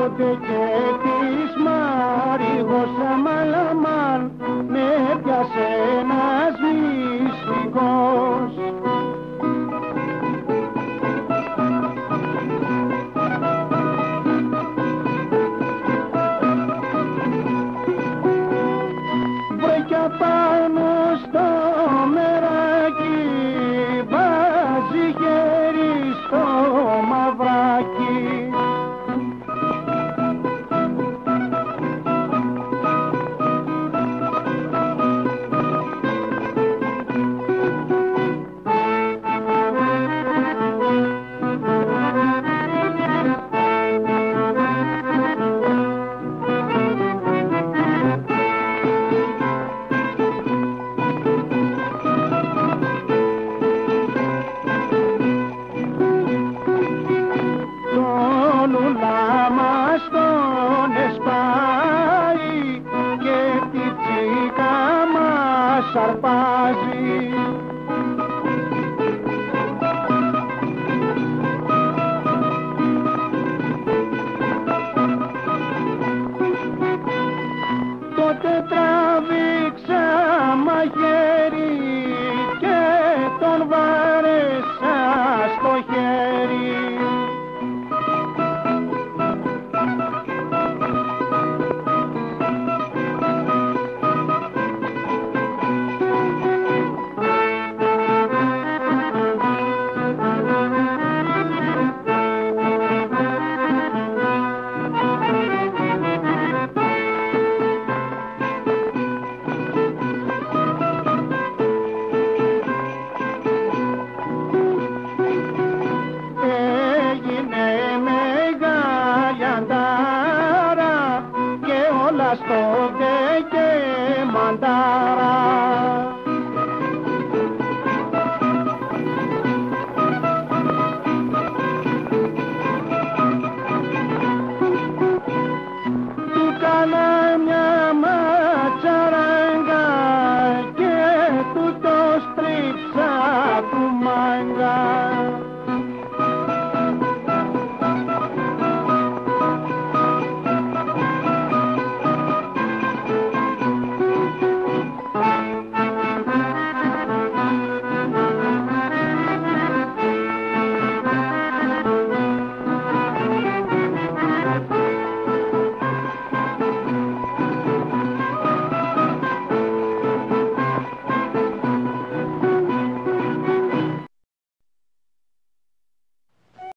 Τότε και της Μάριγος αμαλαμάν με πιάσε ένας μυστικός. Βρέκια πάνω μας αρπάζει. Τότε τράβηξα μαγιά cantar.